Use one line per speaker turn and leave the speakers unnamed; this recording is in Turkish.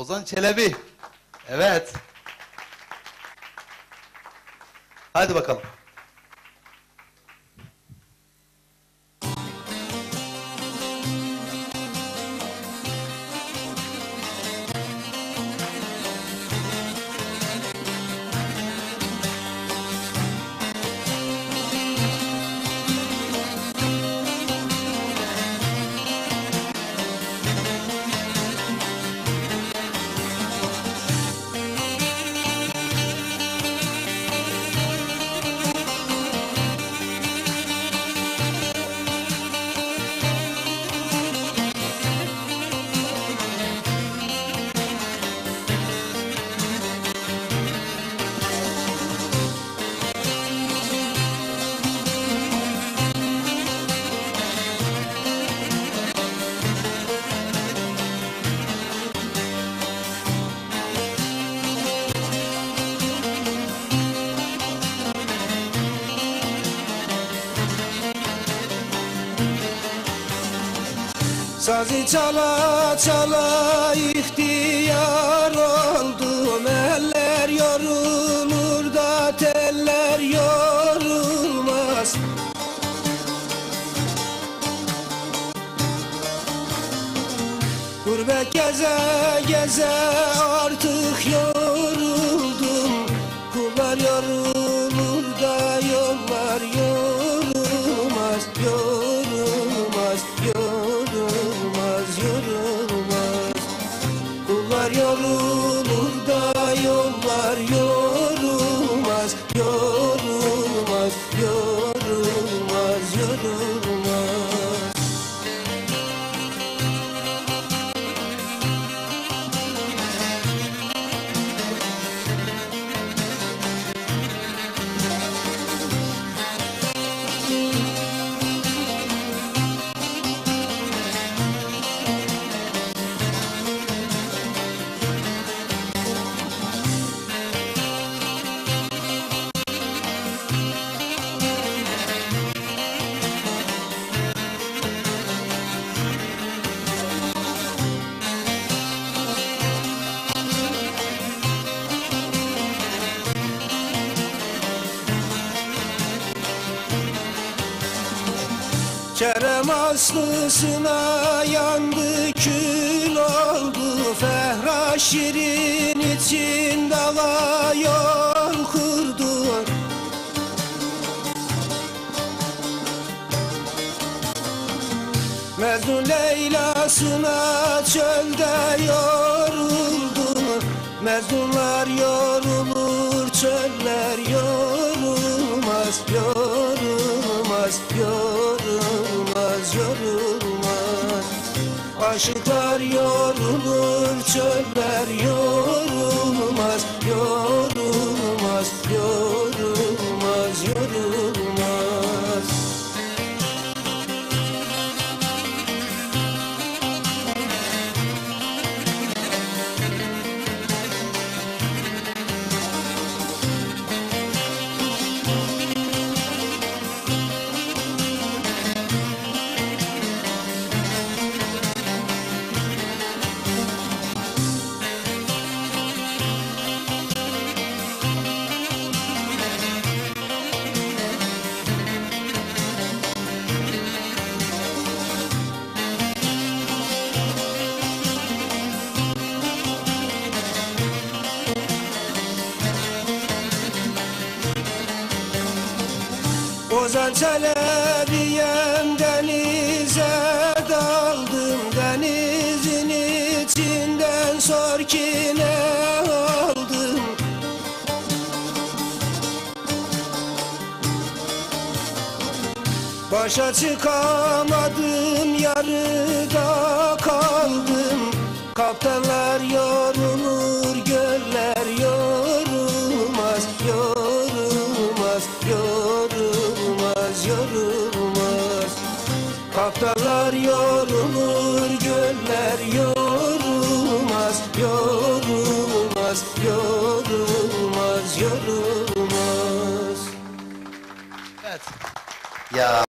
Ozan Çelebi. Evet. Hadi bakalım.
Sazı çala çala ihtiyar oldum. Eller yorulur da teller yorulmaz. Gurbet geze geze artık yoruldum Kerem aslısına yandı kül oldu. Fehra şirin için dala yol kurdu. Mecnun Leyla'sına çölde yoruldu. Mecnunlar yorulur çöller yorulmaz. Yorulmaz, Aşıklar yorulur çöller yorulmaz Yorulmaz, yorulmaz, Ozan Çelebi'yem denize daldım. Denizin içinden sor ki ne oldum? Başa çıkamadım yarıda Kaptanlar yorulur göller yorulmaz Yorulmaz, yorulmaz, yorulmaz
Evet. Ya